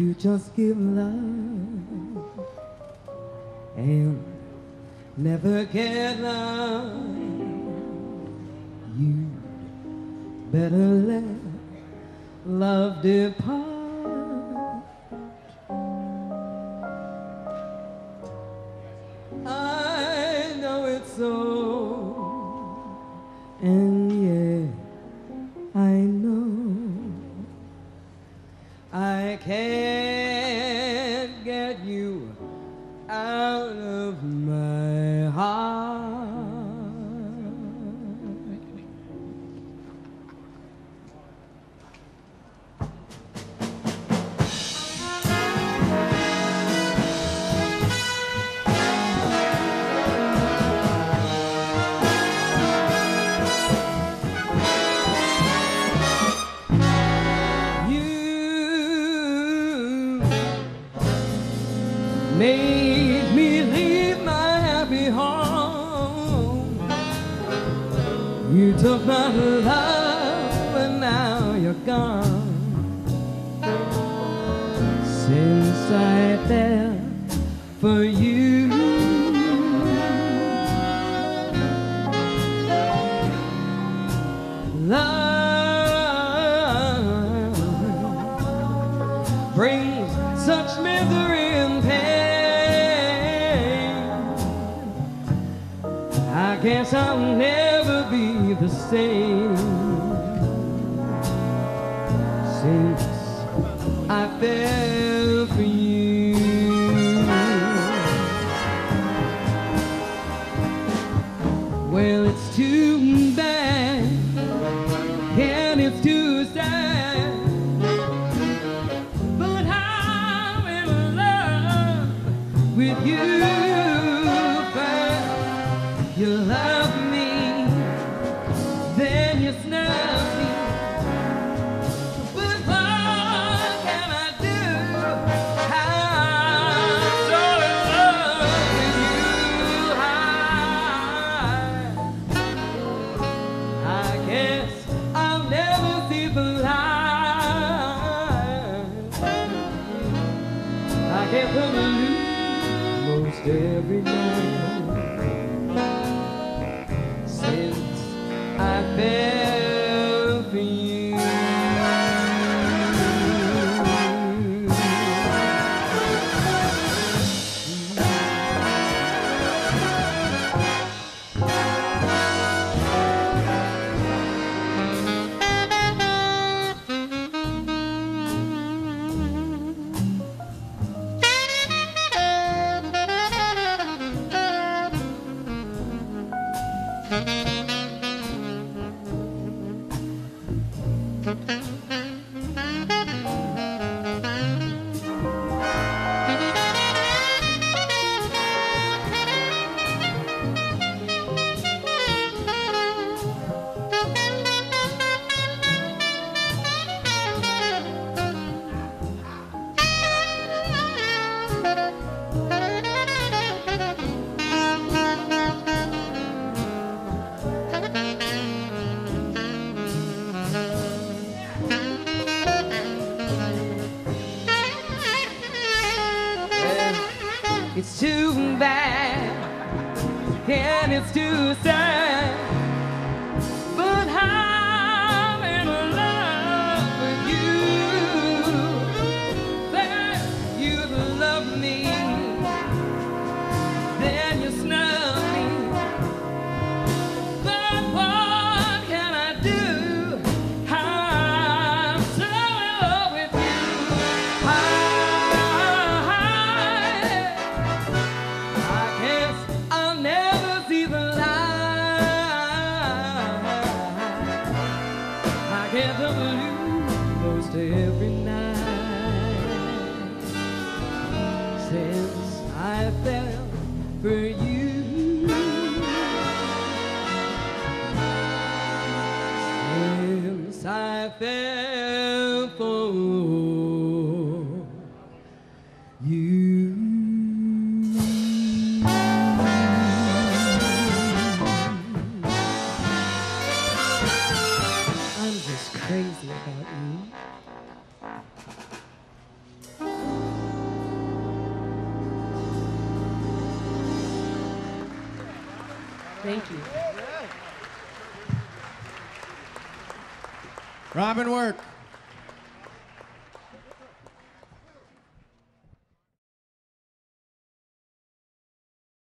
You just give love and never get love. You better let love depart. Out of my You took my love and now you're gone. Since I fell for you. Love guess I'll never be the same since I fell for you. You love me, then you snub me. But what can I do? I'm so in love with you. I, I guess I'll never see the light. I the blues most every It's too bad and it's too sad. I fell for you. Since I fell for Thank you. Robin Work.